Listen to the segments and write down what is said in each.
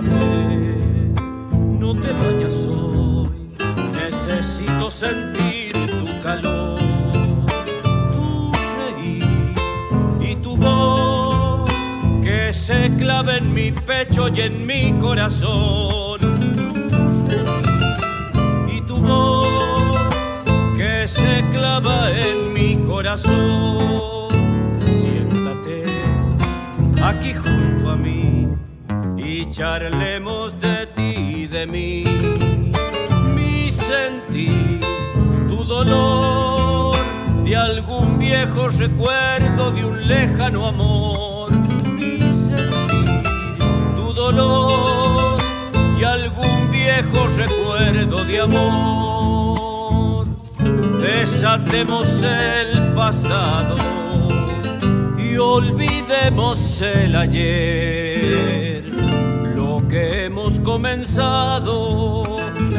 No te vayas hoy, necesito sentir tu calor, tu reír y tu voz que se clave en mi pecho y en mi corazón. Tu reír y tu voz que se clava en mi corazón. Siéntate aquí junto a mí y charlemos de ti y de mí. Sentir tu dolor de algún viejo recuerdo de un lejano amor. Y sentir tu dolor y algún viejo recuerdo de amor. Desatemos el pasado y olvidemos el ayer que hemos comenzado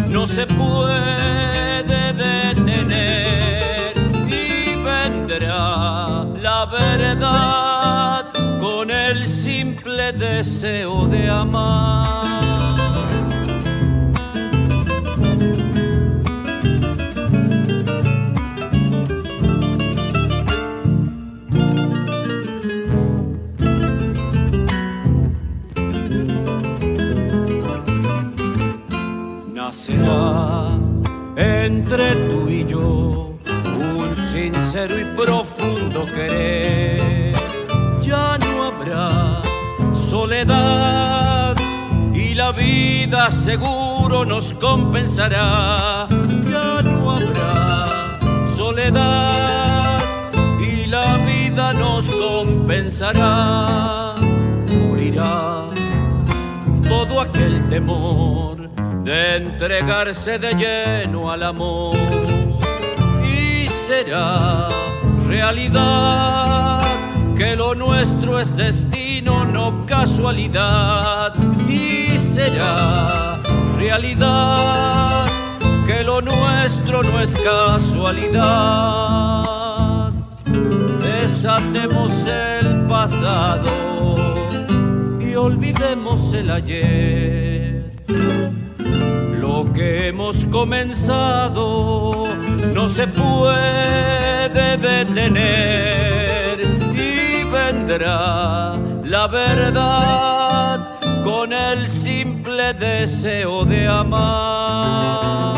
no se puede detener y vendrá la verdad con el simple deseo de amar. Será entre tú y yo un sincero y profundo querer. Ya no habrá soledad y la vida seguro nos compensará. Ya no habrá soledad y la vida nos compensará. Morirá todo aquel temor de entregarse de lleno al amor. Y será realidad que lo nuestro es destino, no casualidad. Y será realidad que lo nuestro no es casualidad. Desatemos el pasado y olvidemos el ayer que hemos comenzado no se puede detener y vendrá la verdad con el simple deseo de amar.